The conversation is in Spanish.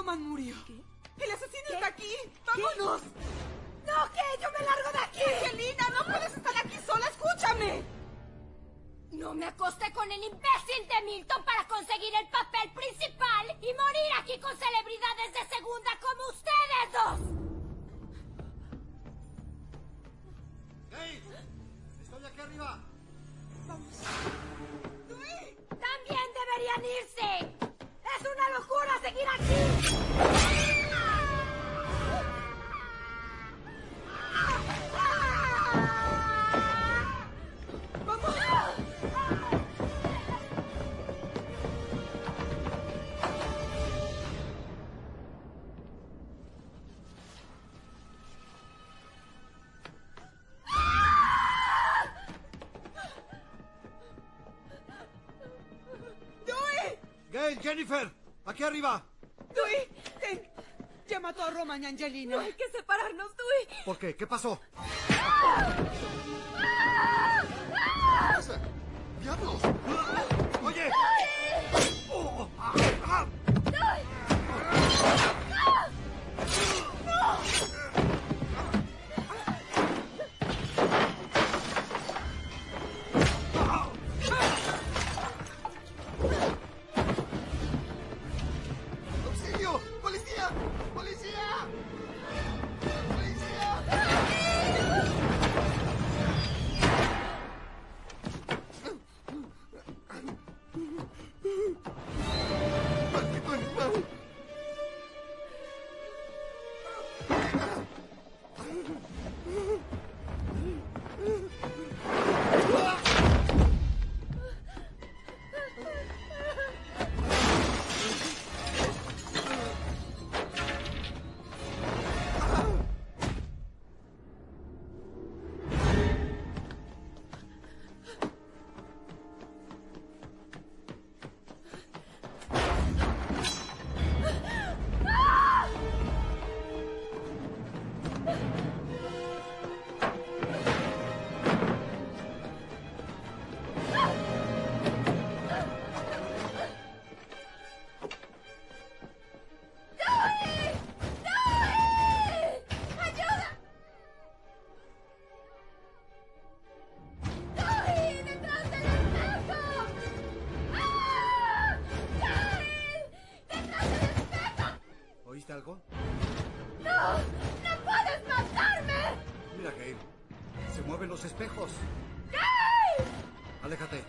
Roman murió. El asesino está aquí. ¡Vámonos! ¡No, que yo me largo de aquí! Angelina, no puedes estar aquí sola. Escúchame. No me acosté con el imbécil de Milton para conseguir el papel principal y morir aquí con celebridades de segunda como ustedes dos. ¡Hey! ¡Estoy aquí arriba! También deberían irse. ¡Gail, Jennifer! ¡Aquí arriba! ¡Dewey! ¡Ten! Ya mató a Roman y Angelina. Hay que separarnos, Dewey. ¿Por qué? ¿Qué pasó? ¡Diablos! ¡Oye! Oh, ¿Oíste algo? ¡No! ¡No puedes matarme! Mira, Gail. Se mueven los espejos. ¡Dewey! Aléjate.